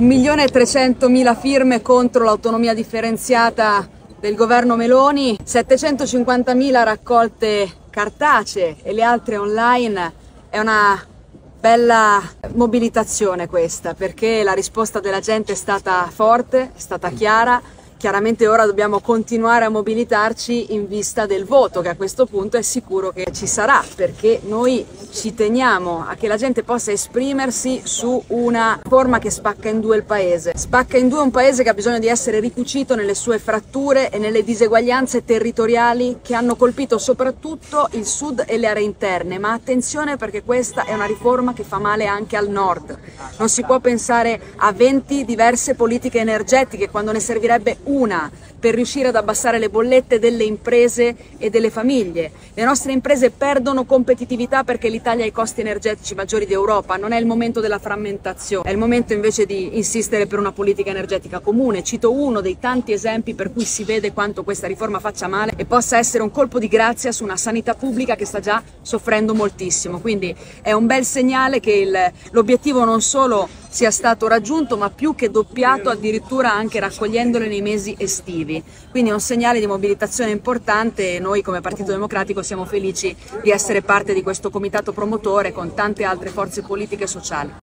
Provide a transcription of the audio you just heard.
1.300.000 firme contro l'autonomia differenziata del governo Meloni, 750.000 raccolte cartacee e le altre online. È una bella mobilitazione questa perché la risposta della gente è stata forte, è stata chiara Chiaramente ora dobbiamo continuare a mobilitarci in vista del voto, che a questo punto è sicuro che ci sarà, perché noi ci teniamo a che la gente possa esprimersi su una forma che spacca in due il paese. Spacca in due un paese che ha bisogno di essere ricucito nelle sue fratture e nelle diseguaglianze territoriali che hanno colpito soprattutto il sud e le aree interne, ma attenzione perché questa è una riforma che fa male anche al nord. Non si può pensare a 20 diverse politiche energetiche quando ne servirebbe una per riuscire ad abbassare le bollette delle imprese e delle famiglie. Le nostre imprese perdono competitività perché l'Italia ha i costi energetici maggiori d'Europa, non è il momento della frammentazione, è il momento invece di insistere per una politica energetica comune. Cito uno dei tanti esempi per cui si vede quanto questa riforma faccia male e possa essere un colpo di grazia su una sanità pubblica che sta già soffrendo moltissimo. Quindi è un bel segnale che l'obiettivo non solo sia stato raggiunto, ma più che doppiato addirittura anche raccogliendole nei mesi estivi. Quindi è un segnale di mobilitazione importante e noi come Partito Democratico siamo felici di essere parte di questo comitato promotore con tante altre forze politiche e sociali.